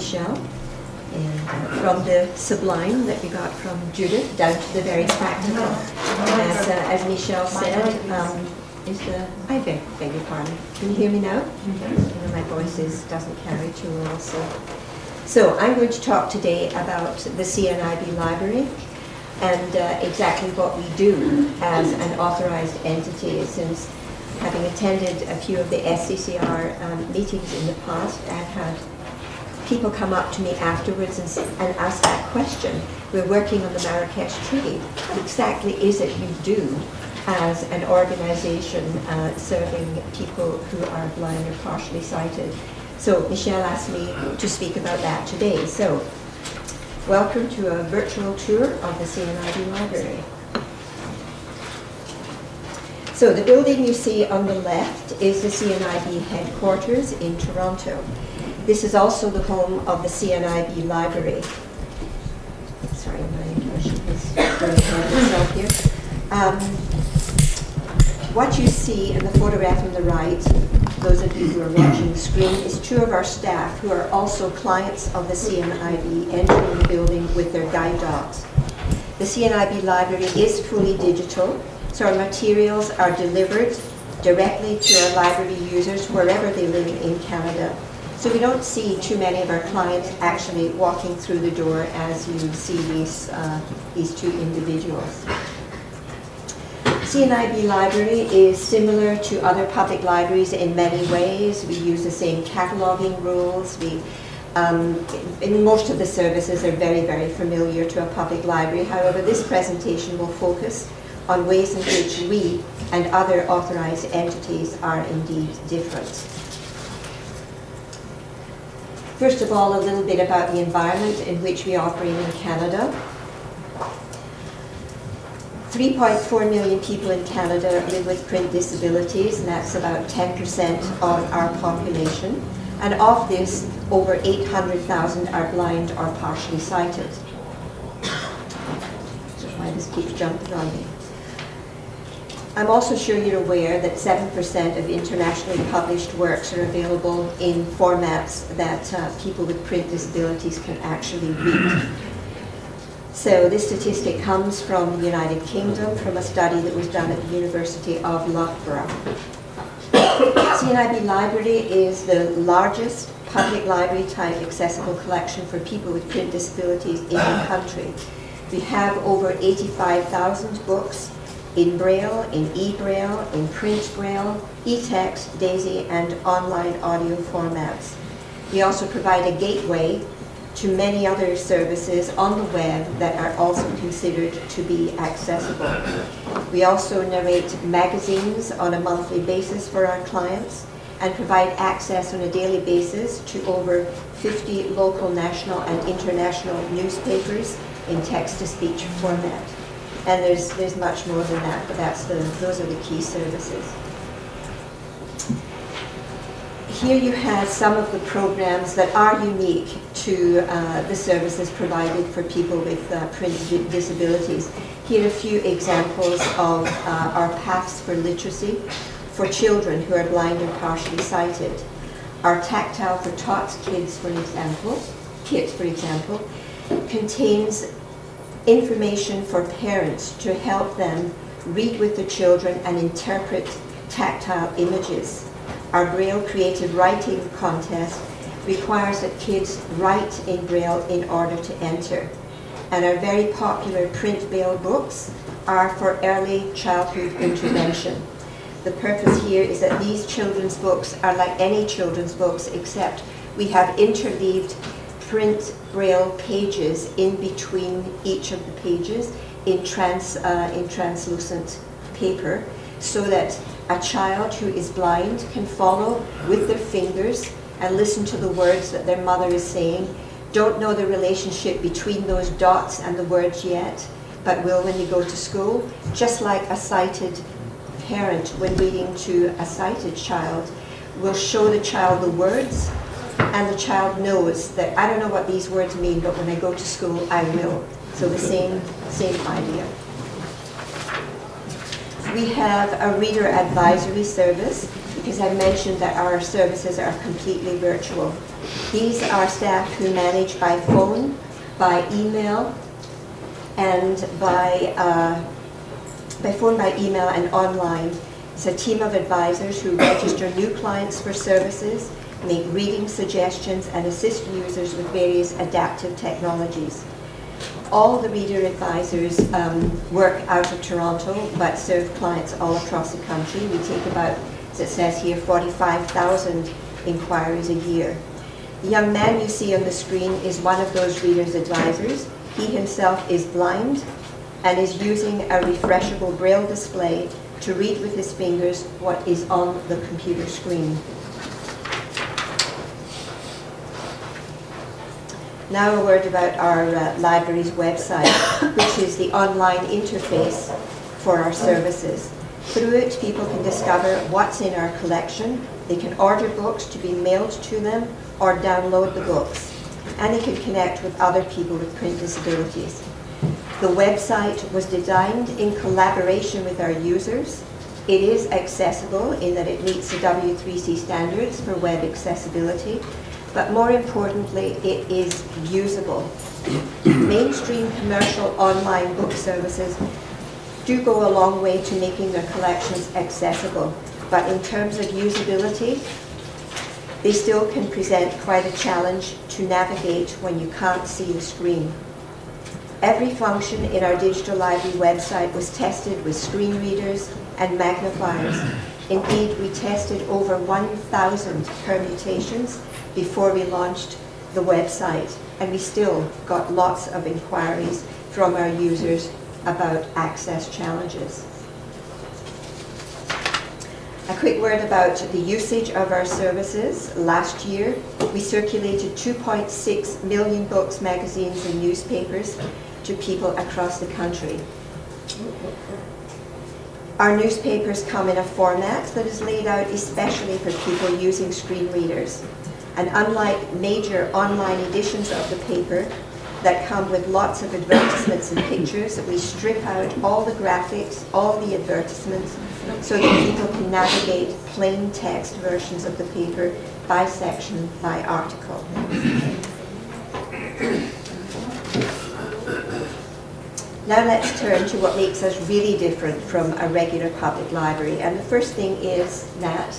Michelle. And uh, from the sublime that we got from Judith down to the very practical. As, uh, as Michelle said, um, is the, I beg, beg your pardon. Can you hear me now? Know, my voice is, doesn't carry too well, so. So I'm going to talk today about the CNIB library and uh, exactly what we do as an authorized entity since having attended a few of the SCCR um, meetings in the past and had people come up to me afterwards and, and ask that question. We're working on the Marrakesh Treaty. What exactly is it you do as an organization uh, serving people who are blind or partially sighted? So Michelle asked me to speak about that today. So welcome to a virtual tour of the CNIB Library. So the building you see on the left is the CNIB headquarters in Toronto. This is also the home of the CNIB Library. Sorry, my machine is itself here. Um, what you see in the photograph on the right, those of you who are watching the screen, is two of our staff who are also clients of the CNIB entering the building with their guide dogs. The CNIB library is fully digital, so our materials are delivered directly to our library users wherever they live in Canada so we don't see too many of our clients actually walking through the door as you see these, uh, these two individuals. CNIB Library is similar to other public libraries in many ways. We use the same cataloging rules. We, um, in most of the services are very, very familiar to a public library. However, this presentation will focus on ways in which we and other authorized entities are indeed different. First of all, a little bit about the environment in which we operate in Canada. 3.4 million people in Canada live with print disabilities, and that's about 10% of our population. And of this, over 800,000 are blind or partially sighted. Why this keeps jumping on me. I'm also sure you're aware that 7% of internationally published works are available in formats that uh, people with print disabilities can actually read. So this statistic comes from the United Kingdom from a study that was done at the University of Loughborough. CNIB Library is the largest public library type accessible collection for people with print disabilities in the country. We have over 85,000 books in Braille, in e-Braille, in print Braille, e-text, DAISY, and online audio formats. We also provide a gateway to many other services on the web that are also considered to be accessible. We also narrate magazines on a monthly basis for our clients and provide access on a daily basis to over 50 local, national, and international newspapers in text-to-speech format. And there's, there's much more than that, but that's the, those are the key services. Here you have some of the programs that are unique to uh, the services provided for people with uh, print disabilities. Here are a few examples of uh, our Paths for Literacy for children who are blind or partially sighted. Our Tactile for Tots Kids, for example, kit, for example, contains information for parents to help them read with the children and interpret tactile images. Our Braille Creative Writing Contest requires that kids write in Braille in order to enter. And our very popular print Braille books are for early childhood intervention. The purpose here is that these children's books are like any children's books except we have interleaved print braille pages in between each of the pages in, trans, uh, in translucent paper so that a child who is blind can follow with their fingers and listen to the words that their mother is saying, don't know the relationship between those dots and the words yet, but will when they go to school, just like a sighted parent when reading to a sighted child will show the child the words and the child knows that I don't know what these words mean, but when I go to school, I will. So the same, same idea. We have a reader advisory service because I mentioned that our services are completely virtual. These are staff who manage by phone, by email, and by, uh, by phone, by email, and online. It's a team of advisors who register new clients for services, make reading suggestions, and assist users with various adaptive technologies. All the reader advisors um, work out of Toronto, but serve clients all across the country. We take about, as it says here, 45,000 inquiries a year. The young man you see on the screen is one of those readers advisors. He himself is blind and is using a refreshable braille display to read with his fingers what is on the computer screen. Now a word about our uh, library's website, which is the online interface for our services. Through it, people can discover what's in our collection, they can order books to be mailed to them, or download the books, and they can connect with other people with print disabilities. The website was designed in collaboration with our users. It is accessible in that it meets the W3C standards for web accessibility, but more importantly, it is usable. Mainstream commercial online book services do go a long way to making their collections accessible, but in terms of usability, they still can present quite a challenge to navigate when you can't see the screen. Every function in our digital library website was tested with screen readers and magnifiers. Indeed, we tested over 1,000 permutations before we launched the website, and we still got lots of inquiries from our users about access challenges. A quick word about the usage of our services. Last year, we circulated 2.6 million books, magazines, and newspapers to people across the country. Our newspapers come in a format that is laid out especially for people using screen readers. And unlike major online editions of the paper that come with lots of advertisements and pictures, we strip out all the graphics, all the advertisements, so that people can navigate plain text versions of the paper by section, by article. Now let's turn to what makes us really different from a regular public library. And the first thing is that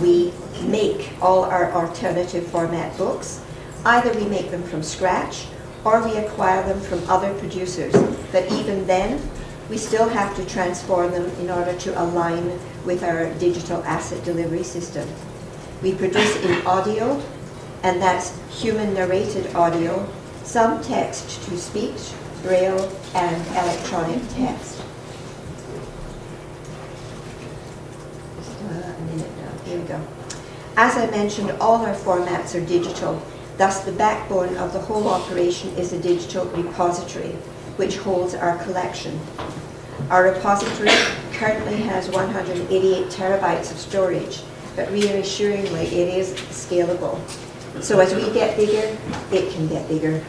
we make all our alternative format books. Either we make them from scratch or we acquire them from other producers. But even then, we still have to transform them in order to align with our digital asset delivery system. We produce in audio, and that's human narrated audio, some text to speech, braille, and electronic text. As I mentioned, all our formats are digital. Thus, the backbone of the whole operation is a digital repository, which holds our collection. Our repository currently has 188 terabytes of storage, but reassuringly, it is scalable. So as we get bigger, it can get bigger.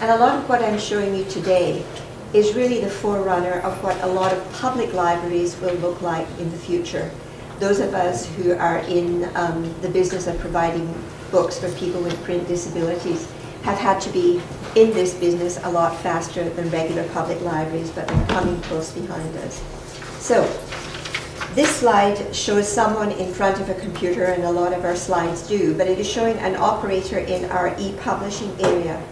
And a lot of what I'm showing you today is really the forerunner of what a lot of public libraries will look like in the future. Those of us who are in um, the business of providing books for people with print disabilities have had to be in this business a lot faster than regular public libraries, but they're coming close behind us. So, this slide shows someone in front of a computer, and a lot of our slides do, but it is showing an operator in our e-publishing area.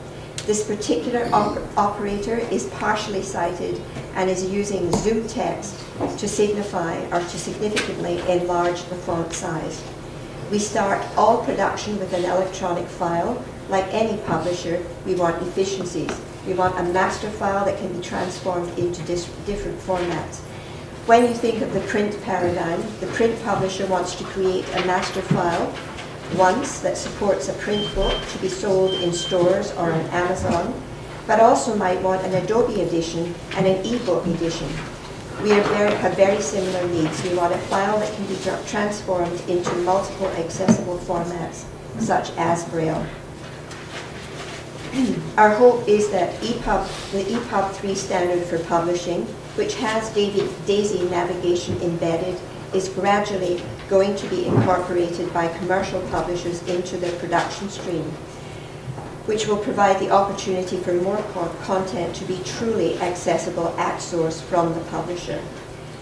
This particular op operator is partially sighted and is using ZoomText to signify or to significantly enlarge the font size. We start all production with an electronic file. Like any publisher, we want efficiencies. We want a master file that can be transformed into different formats. When you think of the print paradigm, the print publisher wants to create a master file once that supports a print book to be sold in stores or on Amazon, but also might want an Adobe edition and an e-book edition. We very, have very similar needs. We want a file that can be transformed into multiple accessible formats, such as Braille. Our hope is that EPUB, the EPUB 3 standard for publishing, which has DAISY navigation embedded, is gradually going to be incorporated by commercial publishers into their production stream, which will provide the opportunity for more content to be truly accessible at source from the publisher.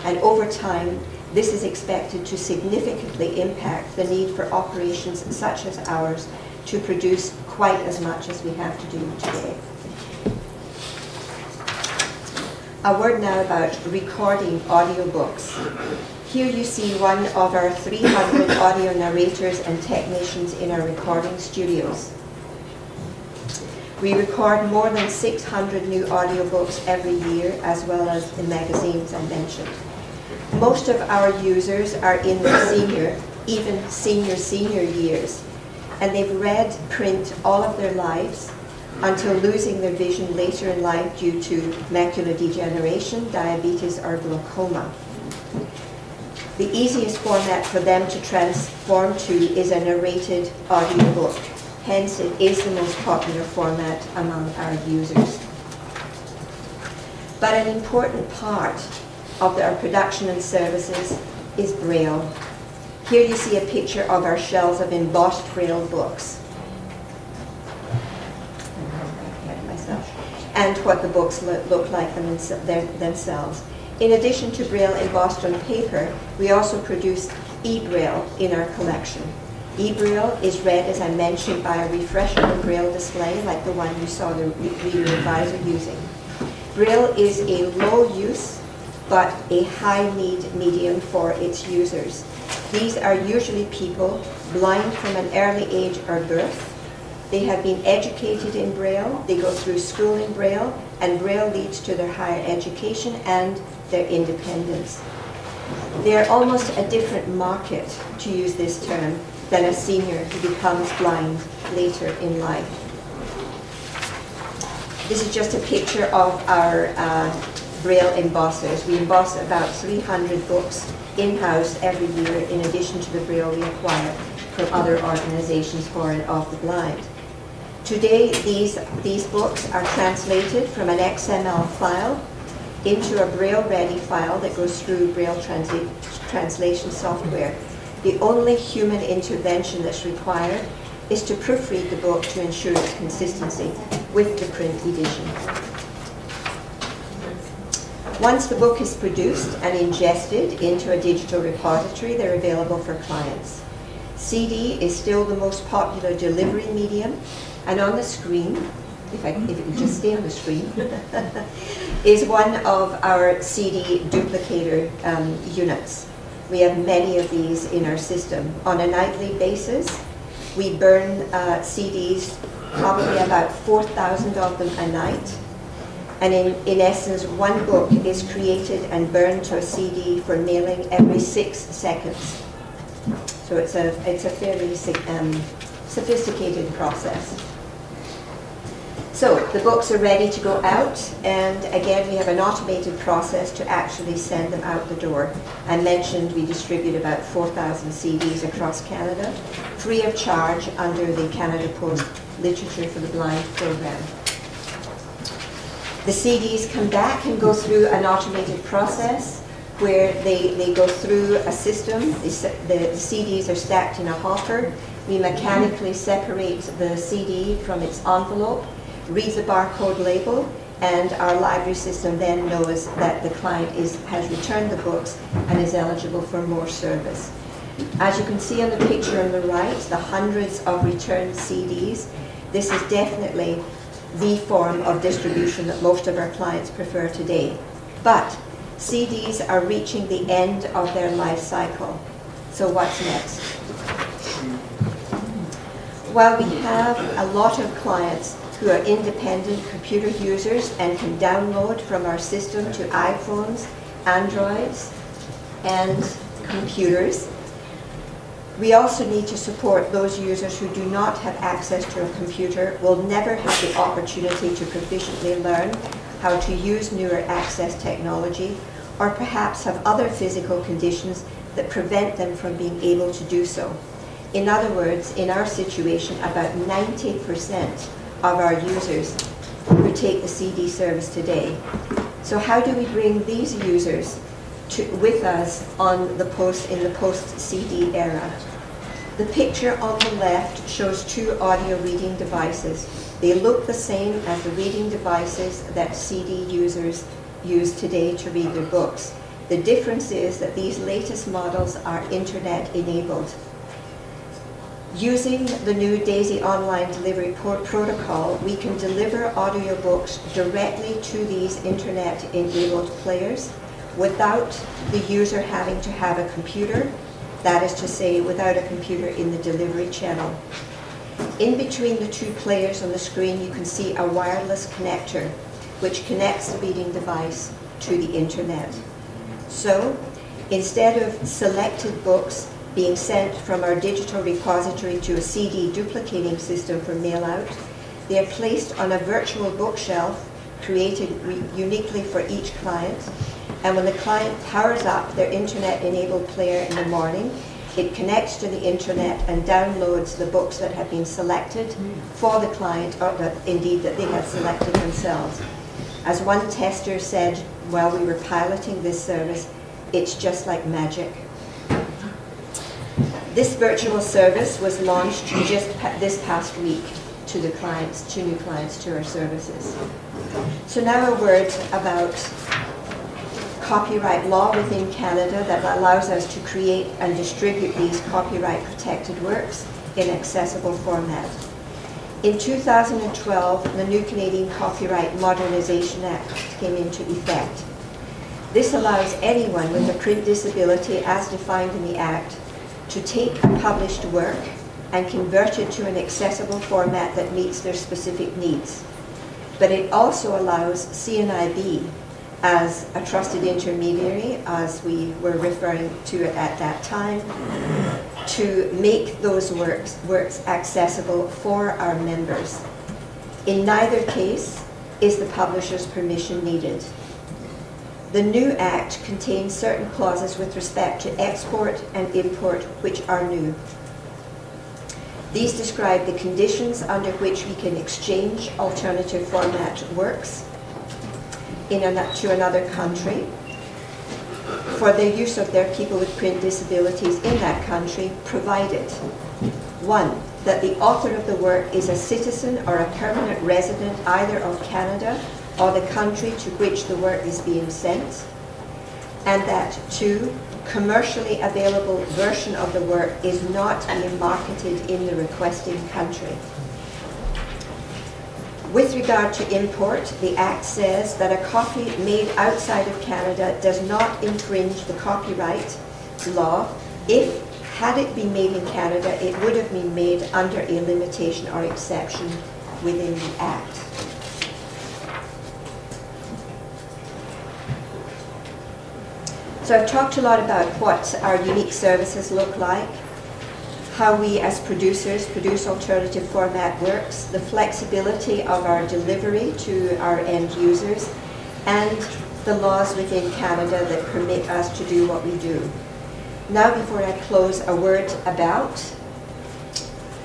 And over time, this is expected to significantly impact the need for operations such as ours to produce quite as much as we have to do today. A word now about recording audiobooks. Here you see one of our 300 audio narrators and technicians in our recording studios. We record more than 600 new audiobooks every year, as well as the magazines I mentioned. Most of our users are in their senior, even senior, senior years, and they've read print all of their lives until losing their vision later in life due to macular degeneration, diabetes, or glaucoma. The easiest format for them to transform to is a narrated audiobook. Hence, it is the most popular format among our users. But an important part of our production and services is Braille. Here you see a picture of our shelves of embossed Braille books. And what the books look like themselves. In addition to Braille embossed on paper, we also produce e-Braille in our collection. E-Braille is read, as I mentioned, by a refreshable Braille display like the one you saw the reader advisor using. Braille is a low-use but a high-need medium for its users. These are usually people blind from an early age or birth. They have been educated in Braille, they go through school in Braille, and Braille leads to their higher education and their independence. They are almost a different market, to use this term, than a senior who becomes blind later in life. This is just a picture of our uh, Braille embossers. We emboss about 300 books in-house every year in addition to the Braille we acquire from other organizations for and of the blind. Today, these, these books are translated from an XML file into a Braille-ready file that goes through Braille transla translation software. The only human intervention that's required is to proofread the book to ensure its consistency with the print edition. Once the book is produced and ingested into a digital repository, they're available for clients. CD is still the most popular delivery medium, and on the screen if, I, if it can just stay on the screen, is one of our CD duplicator um, units. We have many of these in our system. On a nightly basis, we burn uh, CDs, probably about 4,000 of them a night. And in, in essence, one book is created and burned to a CD for mailing every six seconds. So it's a, it's a fairly um, sophisticated process. So the books are ready to go out, and again, we have an automated process to actually send them out the door. I mentioned we distribute about 4,000 CDs across Canada, free of charge under the Canada Post Literature for the Blind program. The CDs come back and go through an automated process where they, they go through a system. The, the, CDs are stacked in a hopper. We mechanically separate the CD from its envelope reads a barcode label, and our library system then knows that the client is, has returned the books and is eligible for more service. As you can see on the picture on the right, the hundreds of returned CDs, this is definitely the form of distribution that most of our clients prefer today. But CDs are reaching the end of their life cycle. So what's next? While we have a lot of clients who are independent computer users and can download from our system to iPhones, Androids, and computers. We also need to support those users who do not have access to a computer, will never have the opportunity to proficiently learn how to use newer access technology, or perhaps have other physical conditions that prevent them from being able to do so. In other words, in our situation, about 90% of our users who take the CD service today. So how do we bring these users to, with us on the post in the post-CD era. The picture on the left shows two audio reading devices. They look the same as the reading devices that CD users use today to read their books. The difference is that these latest models are internet enabled. Using the new DAISY online delivery protocol, we can deliver audiobooks directly to these internet-enabled players without the user having to have a computer, that is to say, without a computer in the delivery channel. In between the two players on the screen, you can see a wireless connector, which connects the reading device to the internet. So, instead of selected books being sent from our digital repository to a CD duplicating system for mail out. They are placed on a virtual bookshelf created uniquely for each client. And when the client powers up their internet-enabled player in the morning, it connects to the internet and downloads the books that have been selected for the client, or that, indeed that they have selected themselves. As one tester said while we were piloting this service, it's just like magic. This virtual service was launched just this past week to the clients, to new clients to our services. So now a word about copyright law within Canada that allows us to create and distribute these copyright protected works in accessible format. In 2012, the new Canadian Copyright Modernization Act came into effect. This allows anyone with a print disability as defined in the Act to take published work and convert it to an accessible format that meets their specific needs. But it also allows CNIB as a trusted intermediary, as we were referring to it at that time, to make those works, works accessible for our members. In neither case is the publisher's permission needed. The new Act contains certain clauses with respect to export and import which are new. These describe the conditions under which we can exchange alternative format works in an, to another country for the use of their people with print disabilities in that country, provided, one, that the author of the work is a citizen or a permanent resident either of Canada or the country to which the work is being sent, and that two, commercially available version of the work is not being marketed in the requesting country. With regard to import, the Act says that a copy made outside of Canada does not infringe the copyright law if, had it been made in Canada, it would have been made under a limitation or exception within the Act. So I've talked a lot about what our unique services look like, how we as producers produce alternative format works, the flexibility of our delivery to our end users, and the laws within Canada that permit us to do what we do. Now before I close, a word about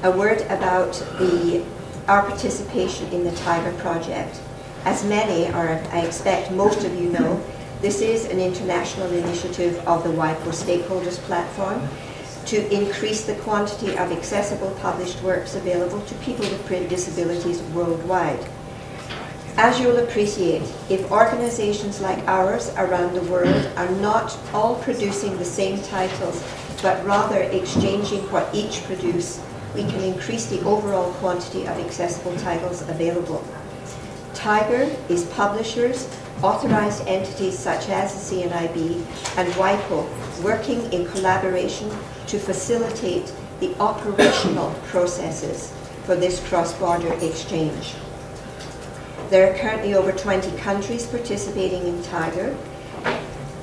a word about the, our participation in the TIGAR Project. As many, or I expect most of you know, this is an international initiative of the WIPO Stakeholders Platform to increase the quantity of accessible published works available to people with print disabilities worldwide. As you'll appreciate, if organizations like ours around the world are not all producing the same titles, but rather exchanging what each produce, we can increase the overall quantity of accessible titles available. TIGAR is publishers, authorized entities such as the CNIB and WIPO working in collaboration to facilitate the operational processes for this cross-border exchange. There are currently over 20 countries participating in TIGAR.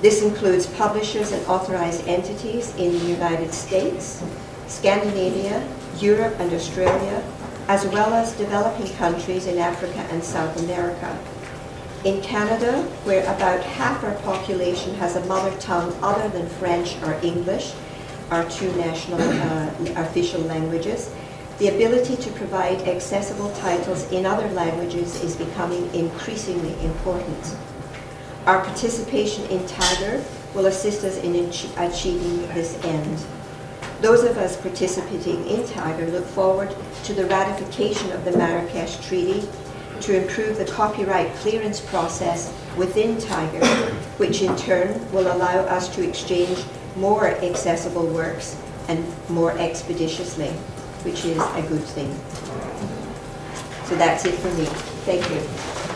This includes publishers and authorized entities in the United States, Scandinavia, Europe and Australia, as well as developing countries in Africa and South America. In Canada, where about half our population has a mother tongue other than French or English, our two national uh, official languages, the ability to provide accessible titles in other languages is becoming increasingly important. Our participation in TIGAR will assist us in achieving this end. Those of us participating in TIGAR look forward to the ratification of the Marrakesh Treaty to improve the copyright clearance process within TIGAR, which in turn will allow us to exchange more accessible works and more expeditiously, which is a good thing. So that's it for me. Thank you.